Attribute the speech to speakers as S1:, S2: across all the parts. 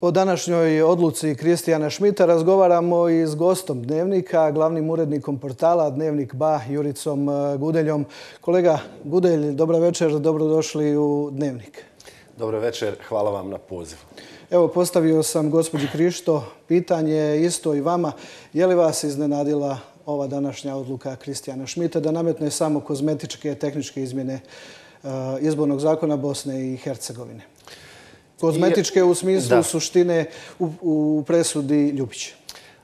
S1: O današnjoj odluci Kristijana Šmita razgovaramo i s gostom Dnevnika, glavnim urednikom portala Dnevnik Ba, Juricom e, Gudeljom. Kolega Gudelj, dobro večer, dobrodošli u Dnevnik.
S2: Dobro večer, hvala vam na pozivu.
S1: Evo, postavio sam gospođi Krišto pitanje isto i vama. Je li vas iznenadila ova današnja odluka Kristijana Šmita da nametne samo kozmetičke, tehničke izmjene e, izbornog zakona Bosne i Hercegovine? Kozmetičke u smislu suštine u presudi Ljubića.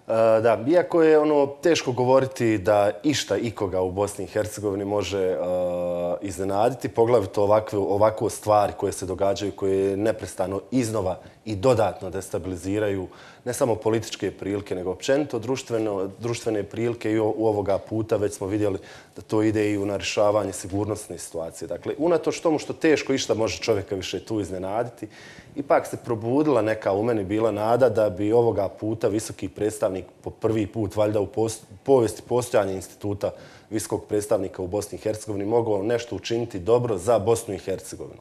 S2: E, da, iako je ono teško govoriti da išta ikoga u Bosni i Hercegovini može e, iznenaditi, poglavito ovakve, ovakve stvari koje se događaju, koje neprestano iznova i dodatno destabiliziraju ne samo političke prilike, nego općenito društveno, društvene prilike i u ovoga puta već smo vidjeli da to ide i u narišavanje sigurnosne situacije. Dakle, unatoč tomu što teško išta može čovjeka više tu iznenaditi, ipak se probudila neka u meni bila nada da bi ovoga puta visoki predstavnik po prvi put, valjda u povijesti postojanja instituta visokog predstavnika u Bosni i Hercegovini, mogao nešto učiniti dobro za Bosnu i Hercegovinu.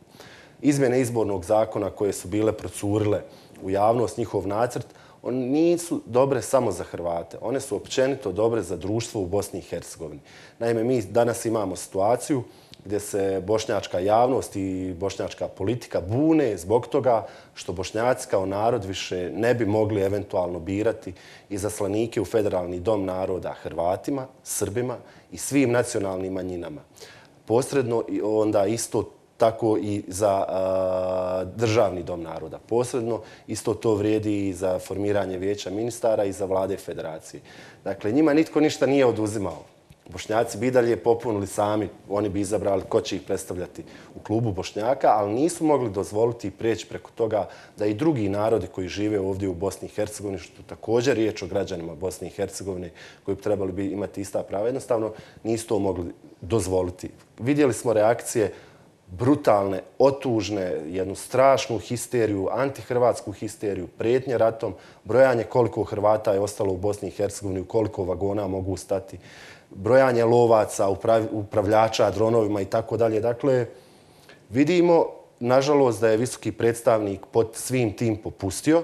S2: Izmjene izbornog zakona koje su bile procurile u javnost, njihov nacrt, one nisu dobre samo za Hrvate. One su općenito dobre za društvo u Bosni i Hercegovini. Naime, mi danas imamo situaciju gdje se bošnjačka javnost i bošnjačka politika bune zbog toga što bošnjaci kao narod više ne bi mogli eventualno birati i zaslanike u federalni dom naroda Hrvatima, Srbima i svim nacionalnim manjinama. Posredno onda isto tako i za državni dom naroda. Posredno isto to vrijedi i za formiranje vijeća ministara i za vlade federacije. Dakle, njima nitko ništa nije oduzimao. Bošnjaci bi dalje popunili sami, oni bi izabrali ko će ih predstavljati u klubu Bošnjaka, ali nisu mogli dozvoliti i prijeći preko toga da i drugi narodi koji žive ovdje u Bosni i Hercegovini, što je također riječ o građanima Bosni i Hercegovine koji bi trebali bi imati ista prava, jednostavno nisu to mogli dozvoliti. Vidjeli smo reakcije brutalne, otužne, jednu strašnu histeriju, antihrvatsku histeriju, prijetnje ratom, brojanje koliko Hrvata je ostalo u Bosni i Hercegovini, u koliko vagona mogu stati, brojanje lovaca, upravljača dronovima i tako dalje. Dakle, vidimo, nažalost, da je visoki predstavnik pod svim tim popustio.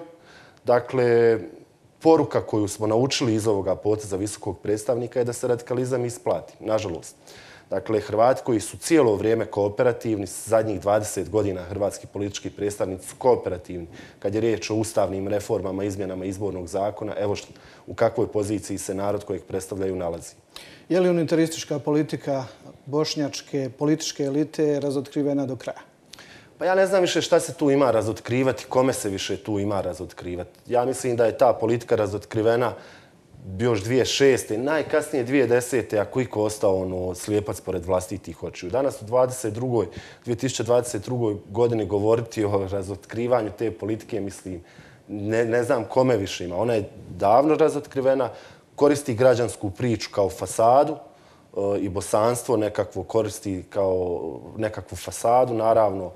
S2: Dakle, poruka koju smo naučili iz ovoga poteza visokog predstavnika je da se radikalizam isplati, nažalost. Dakle, Hrvati koji su cijelo vrijeme kooperativni, zadnjih 20 godina hrvatski politički predstavnici su kooperativni kad je riječ o ustavnim reformama, izmjenama izbornog zakona, evo što, u kakvoj poziciji se narod kojeg predstavljaju nalazi.
S1: Je li unitaristička politika bošnjačke političke elite razotkrivena do kraja?
S2: Pa ja ne znam više šta se tu ima razotkrivati, kome se više tu ima razotkrivati. Ja mislim da je ta politika razotkrivena još dvije šeste, najkasnije dvije desete, ako iko ostao ono, slijepac pored vlastitih očiju. Danas u 22. 2022. godini govoriti o razotkrivanju te politike, mislim, ne, ne znam kome više ima. Ona je davno razotkrivena, koristi građansku priču kao fasadu e, i bosanstvo nekakvo koristi kao nekakvu fasadu, naravno,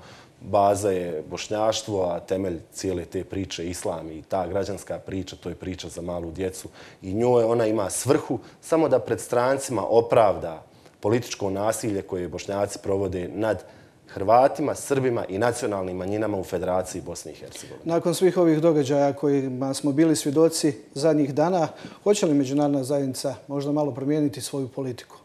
S2: baza je bošnjaštvo, a temelj cijele te priče islam i ta građanska priča, to je priča za malu djecu. I njoj ona ima svrhu samo da pred strancima opravda političko nasilje koje bošnjaci provode nad Hrvatima, Srbima i nacionalnim manjinama u Federaciji Bosne i Hercegovine.
S1: Nakon svih ovih događaja kojima smo bili svjedoci zadnjih dana, hoće li međunarodna zajednica možda malo promijeniti svoju politiku?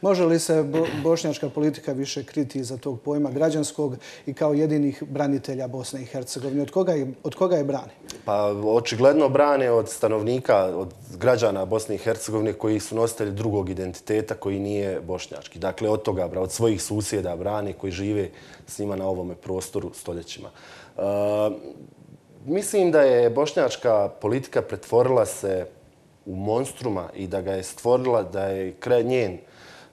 S1: Može li se bošnjačka politika više kriti za tog pojma građanskog i kao jedinih branitelja Bosne i Hercegovine? Od koga je, od koga je brane?
S2: Pa očigledno brane od stanovnika, od građana Bosne i Hercegovine koji su nositelji drugog identiteta koji nije bošnjački. Dakle, od toga, od svojih susjeda brane koji žive s njima na ovome prostoru stoljećima. Uh, mislim da je bošnjačka politika pretvorila se u monstruma i da ga je stvorila, da je kraj njen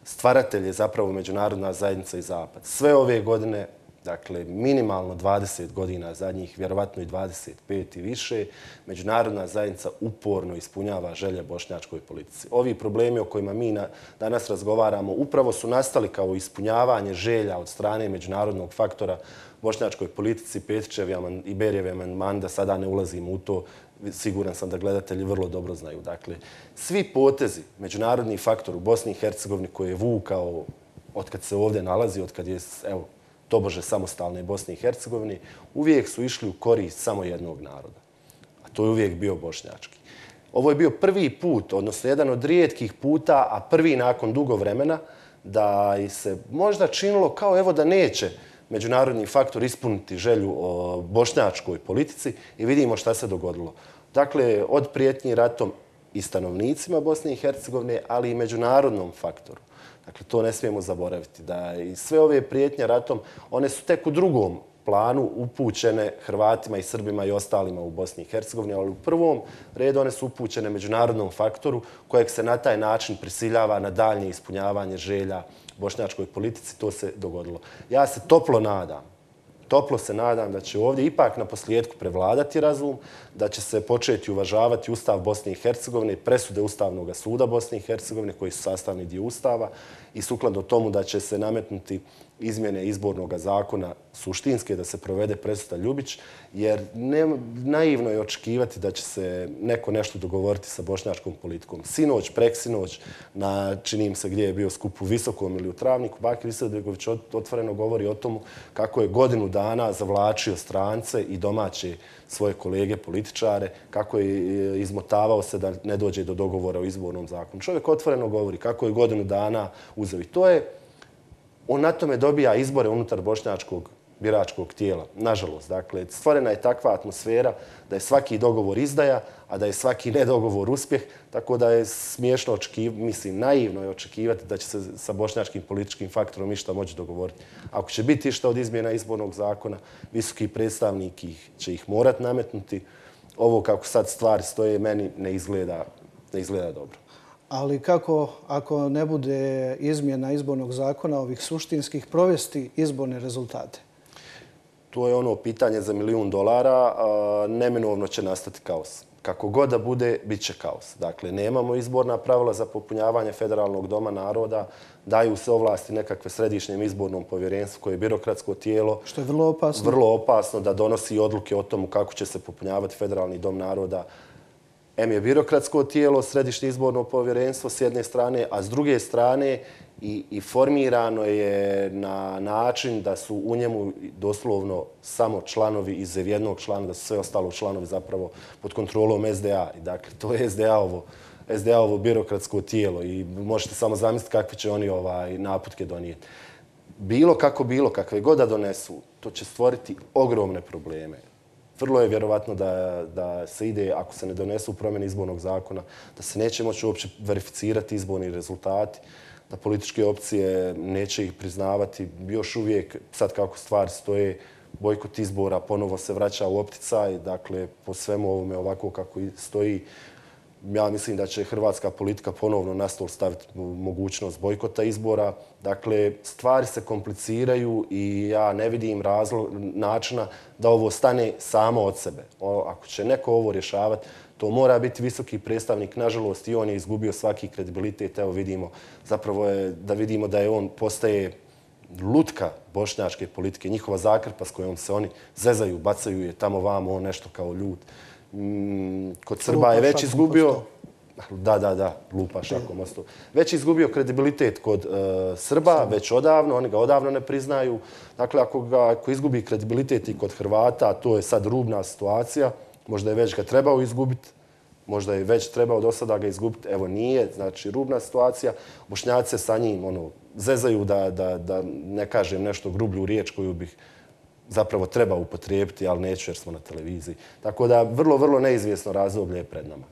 S2: stvaratelj je zapravo međunarodna zajednica i Zapad. Sve ove godine, dakle minimalno 20 godina zadnjih, vjerovatno i 25 i više, međunarodna zajednica uporno ispunjava želje bošnjačkoj politici. Ovi problemi o kojima mi na, danas razgovaramo upravo su nastali kao ispunjavanje želja od strane međunarodnog faktora bošnjačkoj politici, Petićevi i Berjevi amandman, da sada ne ulazimo u to, siguran sam da gledatelji vrlo dobro znaju. Dakle, svi potezi, međunarodni faktor u Bosni i Hercegovini koji je vukao od kad se ovdje nalazi, od kad je evo, tobože samostalne Bosne i Hercegovine, uvijek su išli u korist samo jednog naroda. A to je uvijek bio bošnjački. Ovo je bio prvi put, odnosno jedan od rijetkih puta, a prvi nakon dugo vremena, da se možda činilo kao evo da neće međunarodni faktor ispuniti želju o bošnjačkoj politici i vidimo šta se dogodilo. Dakle, od prijetnji ratom i stanovnicima Bosne i Hercegovine, ali i međunarodnom faktoru. Dakle, to ne smijemo zaboraviti. Da i sve ove prijetnje ratom, one su tek u drugom planu upućene Hrvatima i Srbima i ostalima u Bosni i Hercegovini, ali u prvom redu one su upućene međunarodnom faktoru kojeg se na taj način prisiljava na daljnje ispunjavanje želja bošnjačkoj politici. To se dogodilo. Ja se toplo nadam toplo se nadam da će ovdje ipak na posljedku prevladati razum, da će se početi uvažavati Ustav Bosne i Hercegovine, presude Ustavnog suda Bosne i Hercegovine koji su sastavni dio Ustava i sukladno tomu da će se nametnuti izmjene izbornog zakona suštinske da se provede presuda Ljubić, jer ne, naivno je očekivati da će se neko nešto dogovoriti sa bošnjačkom politikom. Sinoć, preksinoć, na činim se gdje je bio skup u Visokom ili u Travniku, Bakir Isadbegović otvoreno govori o tomu kako je godinu dana zavlačio strance i domaće svoje kolege, političare, kako je izmotavao se da ne dođe do dogovora o izbornom zakonu. Čovjek otvoreno govori kako je godinu dana uzeo. I to je on na tome dobija izbore unutar bošnjačkog biračkog tijela. Nažalost, dakle, stvorena je takva atmosfera da je svaki dogovor izdaja, a da je svaki nedogovor uspjeh, tako da je smiješno očekivati, mislim, naivno je očekivati da će se sa bošnjačkim političkim faktorom išta moći dogovoriti. Ako će biti išta od izmjena izbornog zakona, visoki predstavnik ih, će ih morat nametnuti. Ovo kako sad stvari stoje, meni ne izgleda, ne izgleda dobro.
S1: Ali kako, ako ne bude izmjena izbornog zakona ovih suštinskih, provesti izborne rezultate?
S2: To je ono pitanje za milijun dolara. Neminovno će nastati kaos. Kako god da bude, bit će kaos. Dakle, nemamo izborna pravila za popunjavanje Federalnog doma naroda. Daju se ovlasti nekakve središnjem izbornom povjerenstvu koje je birokratsko tijelo.
S1: Što je vrlo opasno.
S2: Vrlo opasno da donosi odluke o tomu kako će se popunjavati Federalni dom naroda. M je birokratsko tijelo, središnje izborno povjerenstvo s jedne strane, a s druge strane i, i formirano je na način da su u njemu doslovno samo članovi iz jednog člana, da su sve ostalo članovi zapravo pod kontrolom SDA. I dakle, to je SDA-ovo SDA birokratsko tijelo i možete samo zamisliti kakve će oni ovaj naputke donijeti. Bilo kako bilo, kakve god da donesu, to će stvoriti ogromne probleme vrlo je vjerovatno da, da se ide, ako se ne donesu promjene izbornog zakona, da se neće moći uopće verificirati izborni rezultati, da političke opcije neće ih priznavati. Još uvijek, sad kako stvari stoje, bojkot izbora ponovo se vraća u opticaj. Dakle, po svemu ovome ovako kako stoji, ja mislim da će hrvatska politika ponovno na stol staviti mogućnost bojkota izbora. Dakle, stvari se kompliciraju i ja ne vidim razlog, načina da ovo stane samo od sebe. ako će neko ovo rješavati, to mora biti visoki predstavnik. Nažalost, i on je izgubio svaki kredibilitet. Evo vidimo, zapravo je da vidimo da je on postaje lutka bošnjačke politike, njihova zakrpa s kojom se oni zezaju, bacaju je tamo vamo, on nešto kao ljud. Mm, kod Srba je već izgubio... Da, da, da, lupa šakom mostu. Već izgubio kredibilitet kod uh, Srba, već odavno, oni ga odavno ne priznaju. Dakle, ako, ga, ako izgubi kredibilitet i kod Hrvata, to je sad rubna situacija, možda je već ga trebao izgubiti, možda je već trebao do sada ga izgubiti, evo nije, znači rubna situacija. Bošnjaci se sa njim ono, zezaju da, da, da ne kažem nešto grublju riječ koju bih zapravo treba upotrijebiti, ali neću jer smo na televiziji. Tako da vrlo, vrlo neizvjesno razdoblje je pred nama.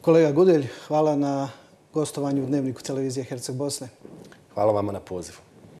S1: Kolega Gudelj, hvala na gostovanju u Dnevniku televizije Herceg Bosne.
S2: Hvala vama na pozivu.